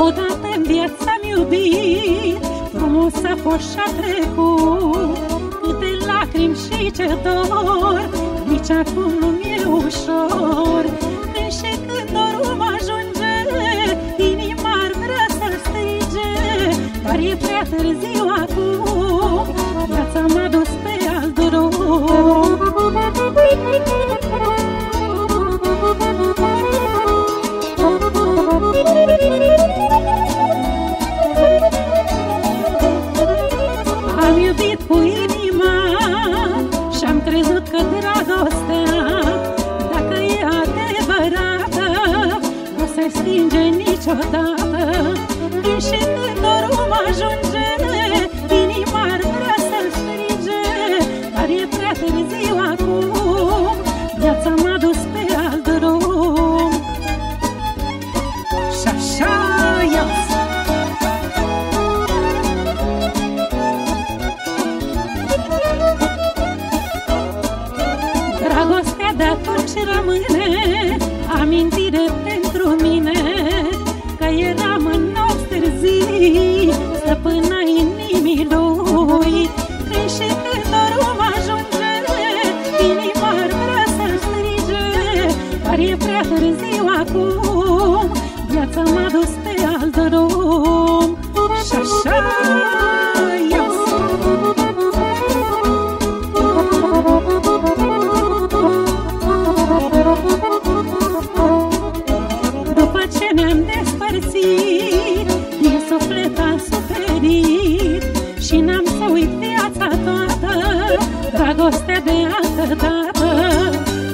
Odată în viața mi iubit, frumos a fost și-a trecut, Câte lacrimi și ce dor, nici acum nu mi-e ușor. Când și când dorul mă ajunge, inima ar vrea să strige, Dar e prea târziu acum, viața mea Am iubit cu inima Și-am crezut că dragostea Dacă e adevărată Nu se stinge niciodată. Când și când dorul mă ajunge de atunci rămâne Amintire pentru mine Că eram în nopți târzii Stăpâna inimii lui. Când și când dorul mă ajunge Inima ar vrea să strige Dar e prea târziu acum ne-am despărțit Din suflet am suferit Și n-am să uit viața toată Dragostea de altă dată.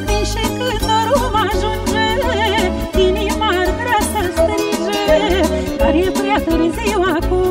Când și când dorul mă ajunge Inima ar vrea să strige Dar e prea târziu acum